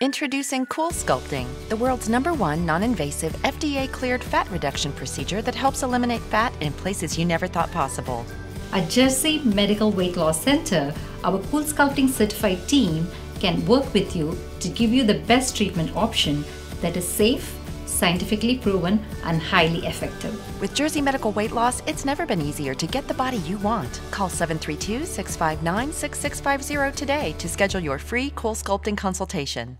Introducing Cool Sculpting, the world's number one non invasive FDA cleared fat reduction procedure that helps eliminate fat in places you never thought possible. At Jersey Medical Weight Loss Center, our Cool Sculpting certified team can work with you to give you the best treatment option that is safe, scientifically proven, and highly effective. With Jersey Medical Weight Loss, it's never been easier to get the body you want. Call 732 659 6650 today to schedule your free Cool Sculpting consultation.